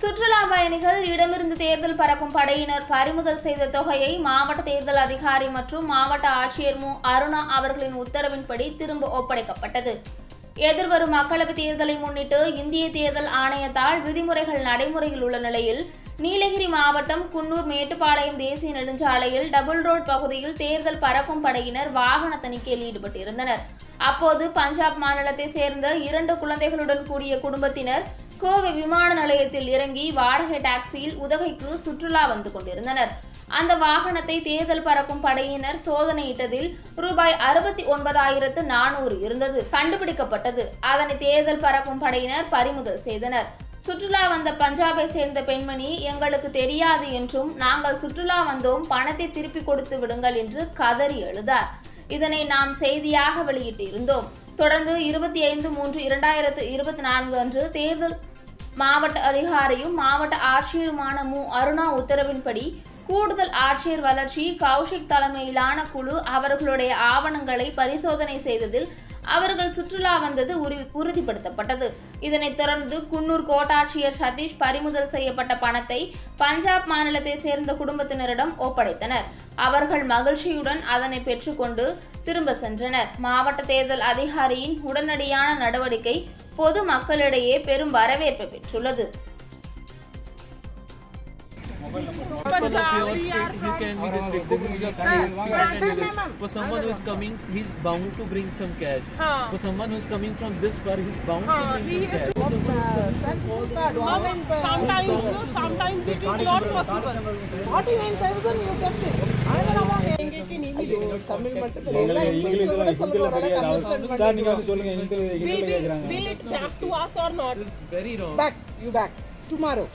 சுற்றுலா பயணிகள் இடமிருந்து தேர்தல் பறக்கும் படையினர் பறிமுதல் செய்த தொகையை மாவட்ட தேர்தல் அதிகாரி மற்றும் மாவட்ட ஆட்சியர் மு. அருணா அவர்களின் உத்தரவின்படி திரும்ப ஒப்படைக்கப்பட்டது. எதிர்வரும் மக்களவைத் தேர்தலை முன்னிட்டு இந்திய தேர்தல் ஆணையத்தால் விதிமுறைகள் நடைமுறையில் உள்ள நிலையில் நீலகிரி மாவட்டம் குன்னூர் மேட்டுப்பாளையம் தேசிய நெடுஞ்சாலையில் டபுள் ரோட் பகுதியில் தேர்தல் பறக்கும் படையினர் வாகன தணிக்கையில் ஈடுபட்டிருந்தனர். அப்போது பஞ்சாப் மாநிலத்தை சேர்ந்த இரண்டு குழந்தைகளுடன் கூடிய குடும்பத்தினர் கோவை விமான நிலையத்தில் இறங்கி வாடகை டாக்ஸியில் உதகைக்கு சுற்றுலா வந்து கொண்டிருந்தனர். அந்த வாகனத்தை தேர்தல் பறக்கும் படையினர் சோதனையிட்டதில் ரூபாய் அறுபத்தி ஒன்பதாயிரத்து நானூறு இருந்தது. கண்டுபிடிக்கப்பட்டது. அதனை தேர்தல் பறக்கும் படையினர் பறிமுதல் செய்தனர். சுற்றுலா வந்த பஞ்சாபை சேர்ந்த பெண்மணி எங்களுக்கு தெரியாது என்றும் நாங்கள் சுற்றுலா வந்தோம் பணத்தை திருப்பி கொடுத்து விடுங்கள் என்று கதறி எழுதார். இதனை நாம் செய்தியாக வெளியிட்டு இருந்தோம் தொடர்ந்து இருபத்தி ஐந்து மூன்று இரண்டாயிரத்து இருபத்தி நான்கு அன்று தேர்தல் மாவட்ட அதிகாரியும் மாவட்ட ஆட்சியருமான மு. அருணா உத்தரவின்படி கூடுதல் ஆட்சியர் வளர்ச்சி கௌஷிக் தலைமையிலான குழு அவர்களுடைய ஆவணங்களை பரிசோதனை செய்ததில் அவர்கள் சுற்றுலா வந்தது உறுதிப்படுத்தப்பட்டது. இதனைத் தொடர்ந்து குன்னூர் கோட்டாட்சியர் சதீஷ் பறிமுதல் செய்யப்பட்ட பணத்தை பஞ்சாப் மாநிலத்தை சேர்ந்த குடும்பத்தினரிடம் ஒப்படைத்தனர். அவர்கள் மகிழ்ச்சியுடன் அதனை பெற்றுக்கொண்டு திரும்ப சென்றனர். மாவட்ட தேர்தல் அதிகாரியின் உடனடியான நடவடிக்கை பொது மக்களிடையே பெரும் வரவேற்பை பெற்றுள்ளது For someone who is coming, he's bound to bring some cash. For someone who is coming from this far, he's bound to bring some cash. Sometimes, sometimes it is not possible. Forty-nine thousand you kept it. Tamil மட்டும் தெரியல இங்கிலீஷ்ல கூட சொல்லுங்க understand sir நீங்க வந்து சொல்லுங்க English Will, இங்கிலீஷ்ல கேக்குறாங்க will it back to us or not? Very wrong. back you back tomorrow